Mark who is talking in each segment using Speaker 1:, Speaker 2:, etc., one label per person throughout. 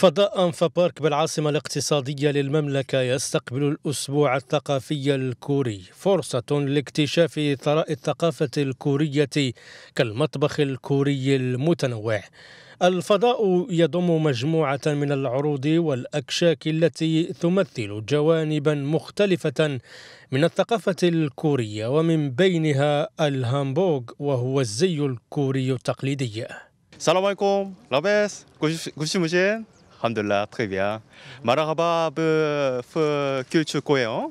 Speaker 1: فضاء أنفا بارك بالعاصمة الاقتصادية للمملكة يستقبل الأسبوع الثقافي الكوري. فرصة لاكتشاف ثراء الثقافة الكورية كالمطبخ الكوري المتنوع. الفضاء يضم مجموعة من العروض والأكشاك التي تمثل جوانبا مختلفة من الثقافة الكورية ومن بينها الهانبوك وهو الزي الكوري التقليدي.
Speaker 2: السلام عليكم لاباس؟ مزيان الحمد لله très bien مرحبا في culture coréenne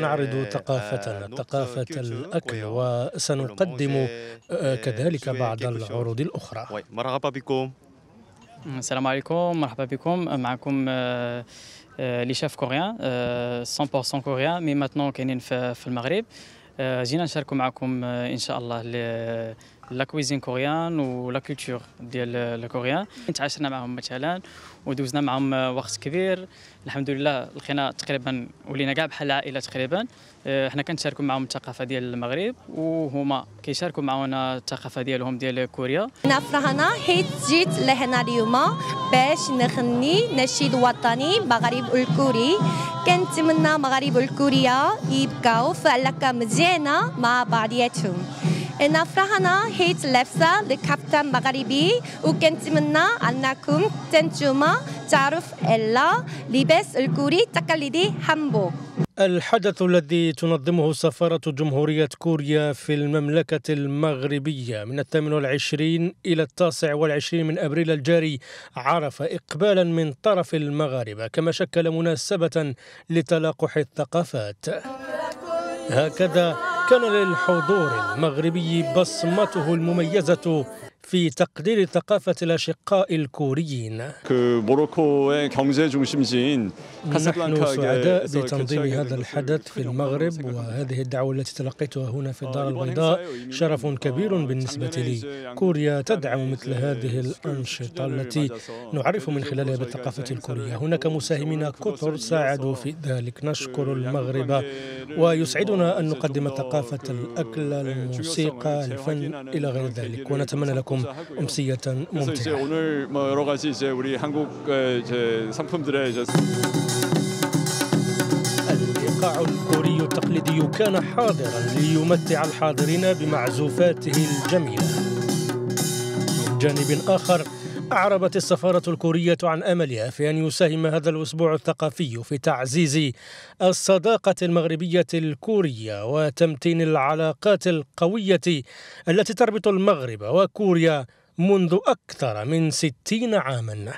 Speaker 1: نعرض ثقافتنا ثقافة الأكل وسنقدم كذلك بعض العروض الأخرى.
Speaker 2: مرحبا بكم.
Speaker 3: السلام عليكم مرحبا بكم. معكم les chefs coréens 100% coréens mais maintenant كاينين في المغرب. جينا نشاركوا معكم إن شاء الله la cuisine coréenne و la culture ديال ال coréens تعاشرنا معهم مثلا ودوزنا معهم وقت كبير. الحمد لله لقينا تقريبا ولينا كاع بحال العائلة تقريبا. حنا كنشاركوا معهم الثقافة ديال المغرب وهما كيشاركوا معنا الثقافة ديالهم ديال كوريا.
Speaker 4: أنا فرحانه حيت جيت لهنا اليوم باش نغني نشيد وطني مغرب الكوري. 깬쯤은 나 마가리 물꿀이야 입가오 팔라까 무지에나 마 바디에 춤. 에나 프라하나 헤이즈 랩사 르캅탄 마가리비. 우깬쯤은 나 안나쿰 젠쭈마 تعرف إلا لباس الكوري التقليدي هامبوك
Speaker 1: الحدث الذي تنظمه سفارة جمهورية كوريا في المملكة المغربية من الثامن والعشرين إلى التاسع والعشرين من أبريل الجاري عرف إقبالا من طرف المغاربة كما شكل مناسبة لتلاقح الثقافات. هكذا كان للحضور المغربي بصمته المميزة في تقدير ثقافة الأشقاء الكوريين. نحن سعداء بتنظيم هذا الحدث في المغرب وهذه الدعوة التي تلقيتها هنا في الدار البيضاء شرف كبير بالنسبة لي. كوريا تدعم مثل هذه الأنشطة التي نعرف من خلالها بالثقافة الكورية. هناك مساهمين كثر ساعدوا في ذلك. نشكر المغرب ويسعدنا أن نقدم ثقافة الأكل الموسيقى الفن إلى غير ذلك. ونتمنى لكم لكم أمسية ممتعة الإيقاع الكوري التقليدي كان حاضرا ليمتع الحاضرين بمعزوفاته الجميلة. من جانب آخر أعربت السفارة الكورية عن أملها في أن يساهم هذا الأسبوع الثقافي في تعزيز الصداقة المغربية الكورية وتمتين العلاقات القوية التي تربط المغرب وكوريا منذ أكثر من ستين عاماً.